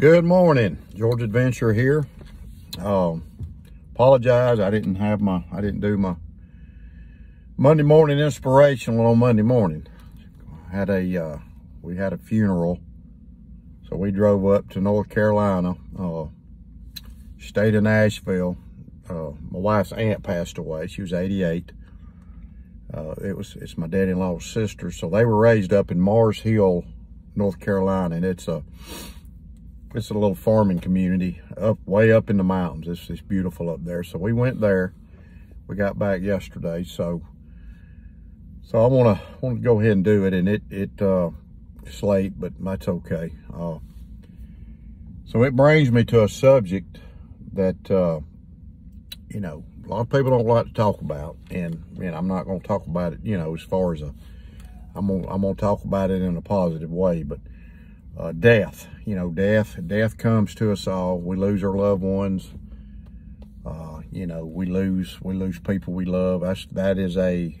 Good morning, Georgia Adventurer here. Um, apologize, I didn't have my, I didn't do my Monday morning inspirational on Monday morning. Had a, uh, we had a funeral, so we drove up to North Carolina, uh, stayed in Asheville. Uh, my wife's aunt passed away. She was 88. Uh, it was, it's my dad-in-law's sister. So they were raised up in Mars Hill, North Carolina, and it's a, it's a little farming community up way up in the mountains. It's, it's beautiful up there. So we went there. We got back yesterday. So so I want to want to go ahead and do it, and it it uh, it's late, but that's okay. Uh, so it brings me to a subject that uh, you know a lot of people don't like to talk about, and and I'm not going to talk about it. You know, as far as a I'm gonna I'm gonna talk about it in a positive way, but uh, death. You know, death. Death comes to us all. We lose our loved ones. Uh, you know, we lose we lose people we love. That's that is a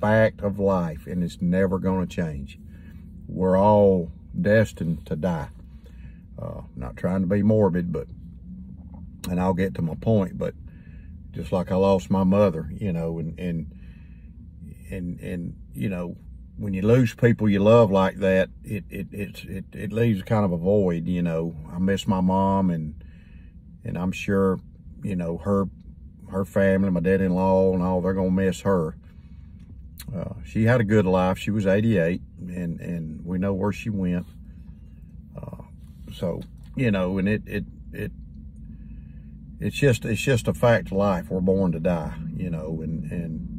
fact of life, and it's never going to change. We're all destined to die. Uh, not trying to be morbid, but and I'll get to my point. But just like I lost my mother, you know, and and and and you know when you lose people you love like that, it it it it, it leaves kind of a void. You know, I miss my mom, and and I'm sure, you know, her her family, my dad-in-law, and all they're gonna miss her. Uh, she had a good life. She was 88, and and we know where she went. Uh, so you know, and it it it it's just it's just a fact of life. We're born to die, you know, and and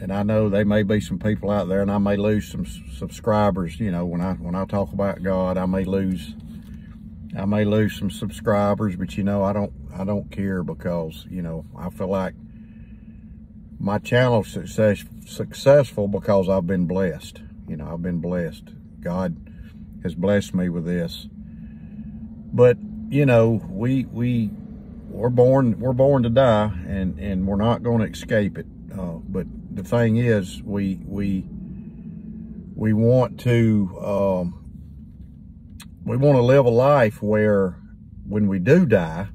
and I know there may be some people out there, and I may lose some subscribers. You know, when I when I talk about God, I may lose I may lose some subscribers, but you know, I don't I don't care because you know I feel like my channel success successful because I've been blessed. You know, I've been blessed. God has blessed me with this. But you know, we we we're born we're born to die, and and we're not going to escape it. Uh, but the thing is, we we we want to um, we want to live a life where when we do die,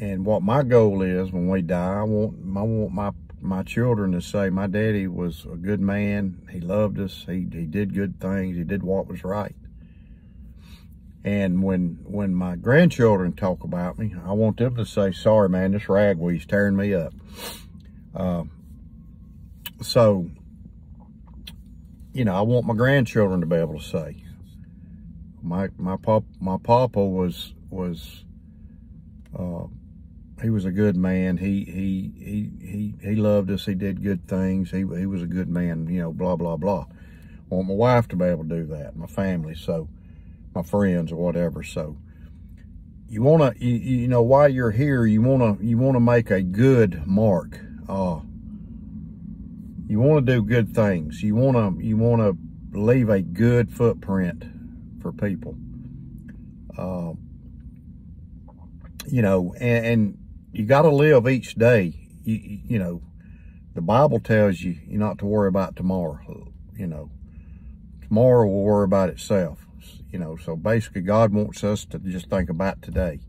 and what my goal is when we die, I want I want my my children to say my daddy was a good man. He loved us. He he did good things. He did what was right. And when when my grandchildren talk about me, I want them to say, sorry, man, this ragweed's tearing me up. Uh, so, you know, I want my grandchildren to be able to say, my my pop my papa was was uh, he was a good man. He he he he he loved us. He did good things. He he was a good man. You know, blah blah blah. I want my wife to be able to do that. My family. So my friends or whatever. So you want to, you, you know, while you're here, you want to, you want to make a good mark. You want to do good things. You want to, you want to leave a good footprint for people. Uh, you know, and, and you got to live each day. You, you know, the Bible tells you you not to worry about tomorrow. You know, tomorrow will worry about itself you know, so basically God wants us to just think about today.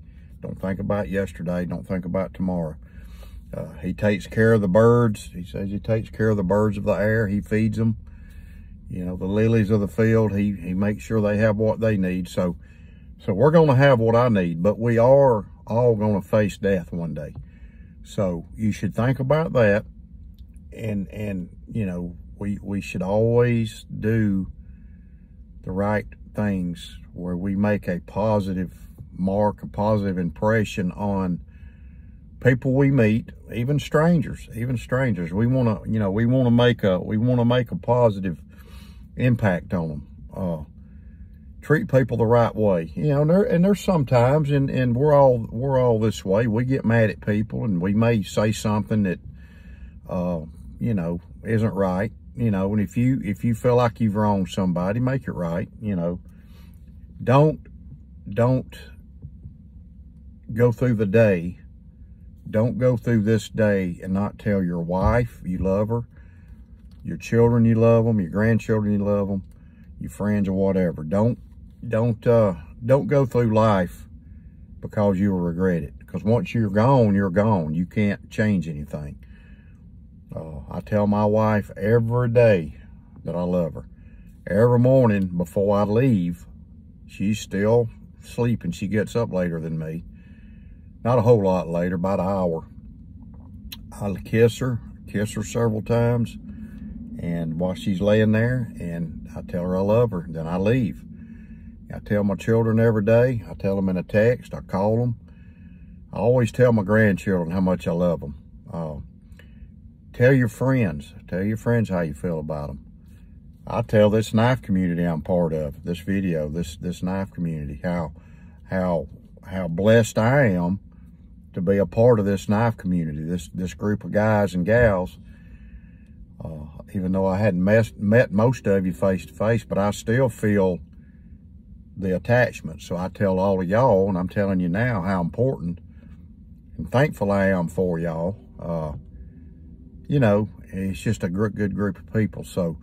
Don't think about yesterday. Don't think about tomorrow. Uh, he takes care of the birds. He says he takes care of the birds of the air. He feeds them. You know, the lilies of the field. He, he makes sure they have what they need. So, so we're going to have what I need, but we are all going to face death one day. So you should think about that. And, and, you know, we, we should always do the right things where we make a positive mark, a positive impression on people we meet, even strangers, even strangers. We want to, you know, we want to make a, we want to make a positive impact on them. Uh, treat people the right way, you know, and, there, and there's sometimes, and, and we're all, we're all this way. We get mad at people and we may say something that, uh, you know, isn't right you know, and if you if you feel like you've wronged somebody, make it right, you know. Don't don't go through the day. Don't go through this day and not tell your wife you love her, your children you love them, your grandchildren you love them, your friends or whatever. Don't, don't, uh, don't go through life because you'll regret it. Because once you're gone, you're gone. You can't change anything. Uh, I tell my wife every day that I love her. Every morning before I leave, she's still sleeping. She gets up later than me. Not a whole lot later, about an hour. I'll kiss her, kiss her several times, and while she's laying there, and I tell her I love her, then I leave. I tell my children every day. I tell them in a text. I call them. I always tell my grandchildren how much I love them. Uh, tell your friends. Tell your friends how you feel about them. I tell this knife community I'm part of, this video, this this knife community, how how how blessed I am to be a part of this knife community, this this group of guys and gals. Uh, even though I hadn't met, met most of you face to face, but I still feel the attachment. So I tell all of y'all, and I'm telling you now how important and thankful I am for y'all. Uh, you know, it's just a good group of people. So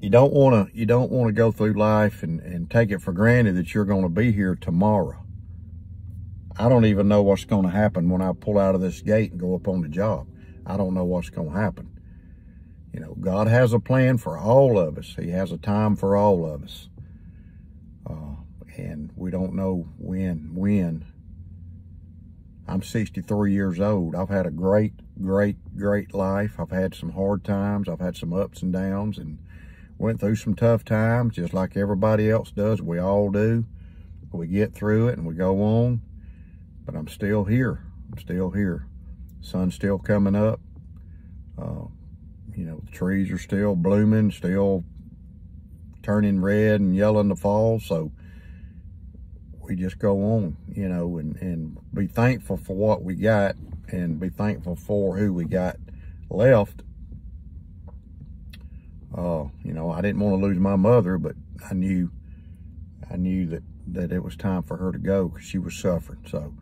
you don't want to you don't want to go through life and, and take it for granted that you're going to be here tomorrow. I don't even know what's going to happen when I pull out of this gate and go up on the job. I don't know what's going to happen. You know, God has a plan for all of us. He has a time for all of us. Uh, and we don't know when, when. I'm 63 years old. I've had a great, great, great life. I've had some hard times. I've had some ups and downs and went through some tough times just like everybody else does. We all do. We get through it and we go on but I'm still here. I'm still here. Sun's still coming up. Uh, you know, the trees are still blooming, still turning red and yellow in the fall. So we just go on, you know, and, and be thankful for what we got and be thankful for who we got left. Uh, you know, I didn't want to lose my mother, but I knew, I knew that, that it was time for her to go because she was suffering. So,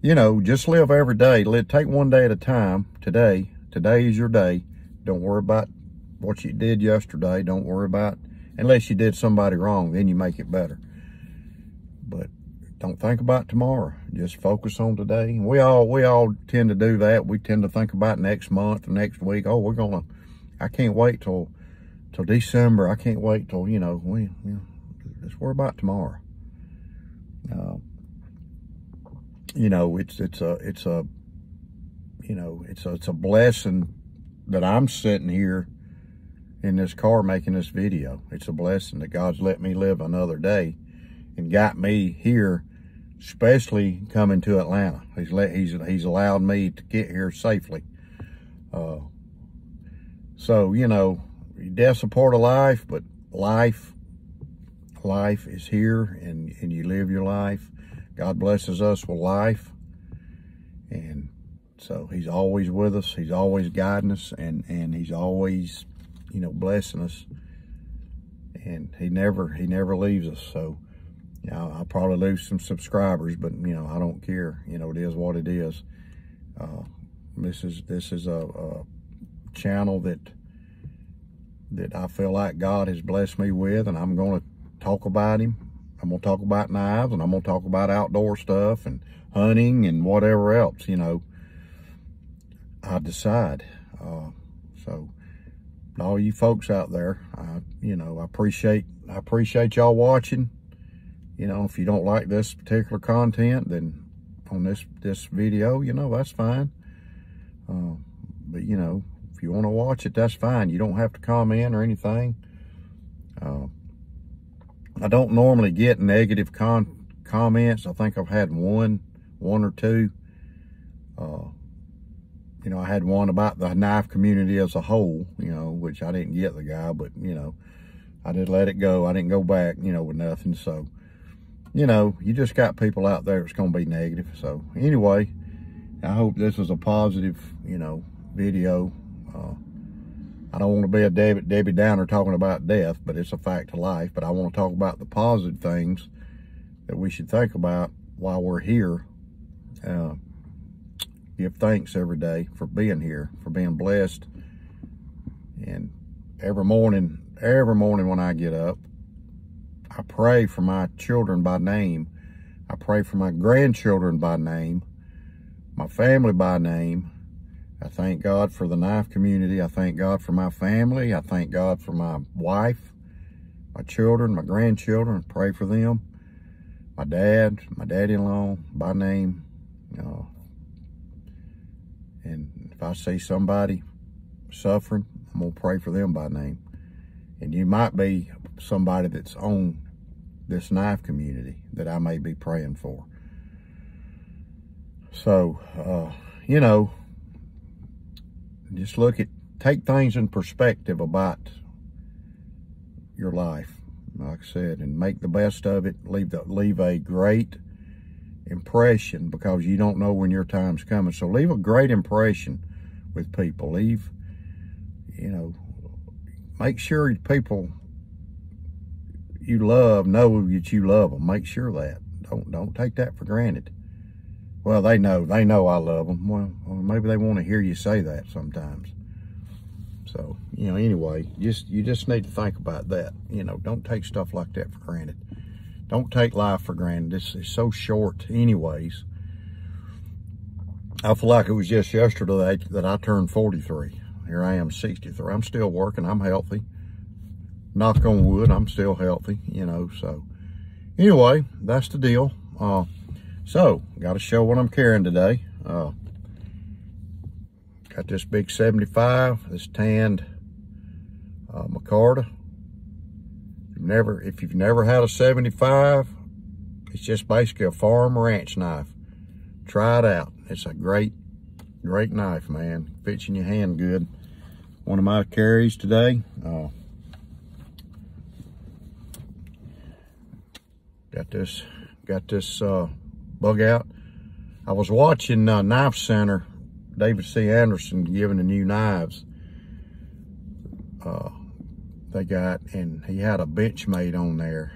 you know, just live every day. Take one day at a time. Today, today is your day. Don't worry about what you did yesterday. Don't worry about unless you did somebody wrong, then you make it better. But don't think about tomorrow. Just focus on today. We all we all tend to do that. We tend to think about next month next week. Oh, we're gonna. I can't wait till till December. I can't wait till you know we. You know, just worry about tomorrow. Uh, you know, it's it's a it's a you know it's a, it's a blessing that I'm sitting here in this car making this video. It's a blessing that God's let me live another day and got me here, especially coming to Atlanta. He's let he's he's allowed me to get here safely. Uh, so you know, death's a part of life, but life life is here, and and you live your life God blesses us with life. And so he's always with us. He's always guiding us and, and he's always, you know, blessing us. And he never, he never leaves us. So, you know, I'll probably lose some subscribers, but you know, I don't care. You know, it is what it is. Uh, this is, this is a, a channel that, that I feel like God has blessed me with and I'm going to talk about him I'm going to talk about knives and I'm going to talk about outdoor stuff and hunting and whatever else, you know, I decide. Uh, so all you folks out there, I, you know, I appreciate, I appreciate y'all watching. You know, if you don't like this particular content, then on this, this video, you know, that's fine. Uh, but you know, if you want to watch it, that's fine. You don't have to comment or anything. Uh, I don't normally get negative con comments. I think I've had one, one or two. Uh, you know, I had one about the knife community as a whole, you know, which I didn't get the guy, but, you know, I did let it go. I didn't go back, you know, with nothing. So, you know, you just got people out there that's going to be negative. So, anyway, I hope this was a positive, you know, video. Uh, I don't want to be a Debbie, Debbie Downer talking about death, but it's a fact of life. But I want to talk about the positive things that we should think about while we're here. Uh, give thanks every day for being here, for being blessed. And every morning, every morning when I get up. I pray for my children by name. I pray for my grandchildren by name, my family by name. I thank God for the knife community. I thank God for my family. I thank God for my wife, my children, my grandchildren. Pray for them. My dad, my daddy-in-law by name. Know, and if I see somebody suffering, I'm going to pray for them by name. And you might be somebody that's on this knife community that I may be praying for. So, uh, you know, just look at, take things in perspective about your life, like I said, and make the best of it. Leave the, leave a great impression because you don't know when your time's coming. So leave a great impression with people. Leave, you know, make sure people you love know that you love them. Make sure that. Don't don't take that for granted. Well, they know. They know I love them. Well, maybe they want to hear you say that sometimes. So, you know, anyway, just you just need to think about that. You know, don't take stuff like that for granted. Don't take life for granted. It's, it's so short anyways. I feel like it was just yesterday that I turned 43. Here I am 63. I'm still working. I'm healthy. Knock on wood, I'm still healthy, you know, so. Anyway, that's the deal. Uh, so, got to show what I'm carrying today. Uh, got this big 75, this tanned uh, Micarta. You've never, if you've never had a 75, it's just basically a farm ranch knife. Try it out. It's a great, great knife, man. Fits in your hand good. One of my carries today. Uh, got this, got this uh, Bugout. I was watching uh, Knife Center, David C. Andersen giving the new knives. Uh, they got, and he had a bench Benchmade on there.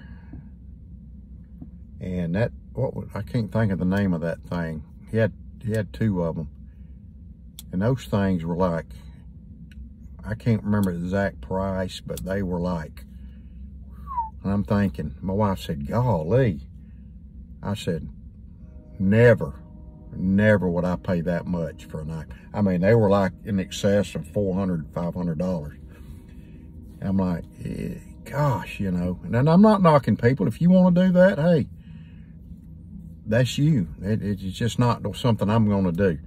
And that, what was, I can't think of the name of that thing. He had, he had two of them. And those things were like, I can't remember the exact price, but they were like, and I'm thinking, my wife said, golly. I said, never, never would I pay that much for a knife. I mean, they were like in excess of $400, $500. I'm like, eh, gosh, you know, and I'm not knocking people. If you want to do that, hey, that's you. It, it's just not something I'm going to do.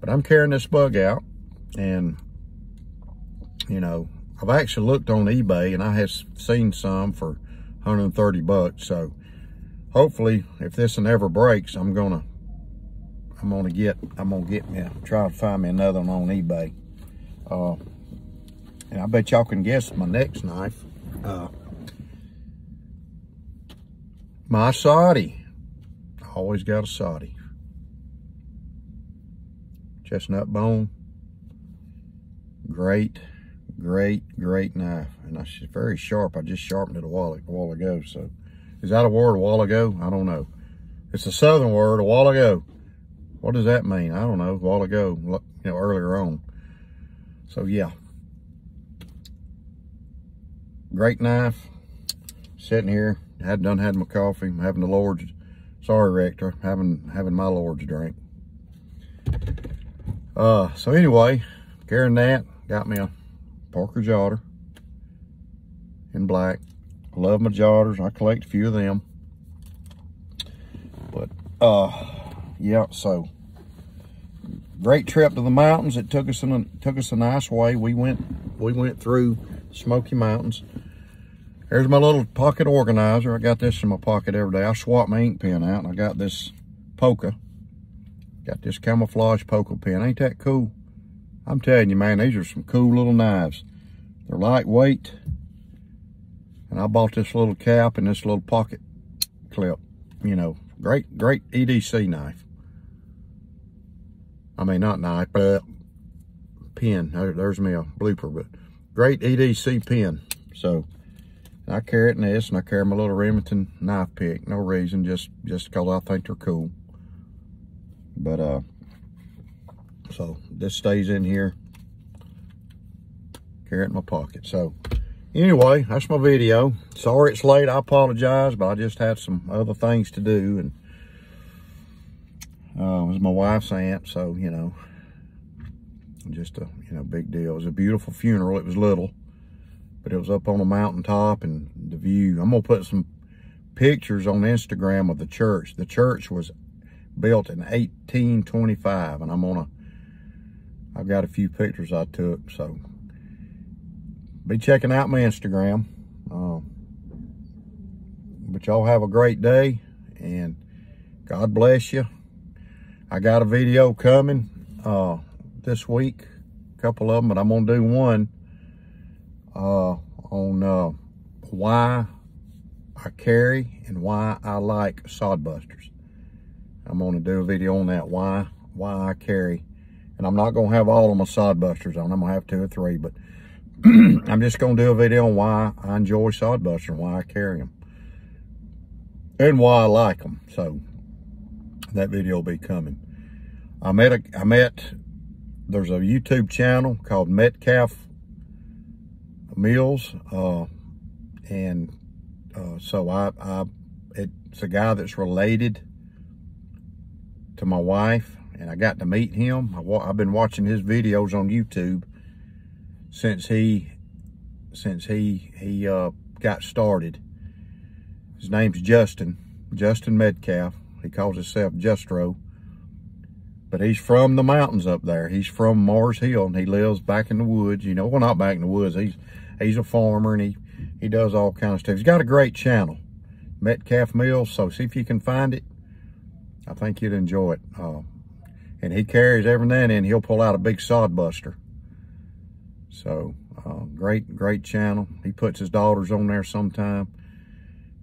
But I'm carrying this Bugout and, you know, I've actually looked on eBay and I have seen some for 130 bucks. So hopefully if this one ever breaks, I'm gonna I'm gonna get I'm gonna get me try to find me another one on eBay. Uh, and I bet y'all can guess my next knife. Uh, my Saudi. Always got a Saudi. Chestnut bone. Great, great, great knife. And it's very sharp. I just sharpened it a while, a while ago. So is that a word a while ago? I don't know. It's a southern word, a while ago. What does that mean? I don't know, a while ago, you know, earlier on. So yeah, great knife. Sitting here, had done had my coffee. I'm having the Lord's. Sorry, Rector, having having my Lord's drink. Uh, so anyway, carrying that, got me a Parker Jotter in black. Love my Jotters. I collect a few of them. But uh, yeah. So great trip to the mountains. It took us in a, took us a nice way. We went we went through Smoky Mountains. There's my little pocket organizer. I got this in my pocket every day. I swap my ink pen out and I got this Pokka. Got this camouflage Pokka pen. Ain't that cool? I'm telling you, man, these are some cool little knives. They're lightweight. And I bought this little cap and this little pocket clip. You know, great, great EDC knife. I mean, not knife, but pen. There, there's me a blooper, but great EDC pen. So, I carry it in this, and I carry my little Remington knife pick. No reason, just just because I think they're cool. But uh, so this stays in here. Carry it in my pocket. So anyway, that's my video. Sorry it's late. I apologize, but I just had some other things to do. And uh, it was my wife's aunt, so, you know, just a, you know, big deal. It was a beautiful funeral. It was little, but it was up on a mountaintop and the view. I'm going to put some pictures on Instagram of the church. The church was built in 1825, and I'm going to, I've got a few pictures I took, so be checking out my Instagram. Uh, but y'all have a great day and God bless you. I got a video coming uh, this week, a couple of them, but I'm going to do one uh, on uh, why I carry and why I like sodbusters. I'm going to do a video on that, why why I carry. And I'm not going to have all of my sodbusters on. I'm going to have two or three, but I'm just going to do a video on why I enjoy Sodbuster and why I carry them. And why I like them. So that video will be coming. I met, a, I met, there's a YouTube channel called Metcalf Mills. Uh, and uh, so I, I, it's a guy that's related to my wife. And I got to meet him. I, I've been watching his videos on YouTube since he since he he uh, got started. His name's Justin, Justin Metcalf. He calls himself Justro. But he's from the mountains up there. He's from Mars Hill and he lives back in the woods. You know, well not back in the woods. He's he's a farmer and he he does all kinds of stuff. He's got a great channel, Metcalf Mills. So see if you can find it. I think you'd enjoy it. Uh, and he carries every now and then he'll pull out a big sod buster so uh, great, great channel. He puts his daughters on there sometime.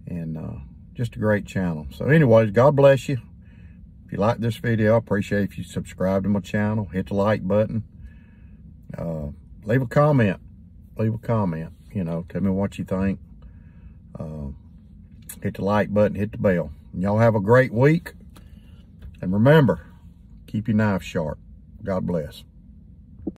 And uh, just a great channel. So anyways, God bless you. If you like this video, I appreciate if you subscribe to my channel. Hit the like button. Uh, leave a comment. Leave a comment. You know, tell me what you think. Uh, hit the like button. Hit the bell. Y'all have a great week. And remember, keep your knife sharp. God bless.